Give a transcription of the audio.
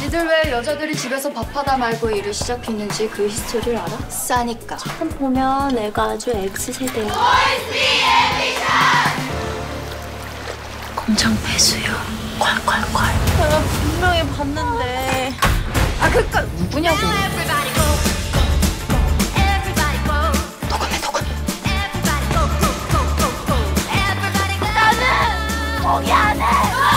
니들 왜 여자들이 집에서 밥하다 말고 일을 시작했는지 그 히스토리를 알아? 싸니까. 처음 보면 애가 아주 X세대야. 공장 배수요. 콸콸콸. 아, 내가 분명히 봤는데. 아, 그니까 누구냐고. 거기 안에!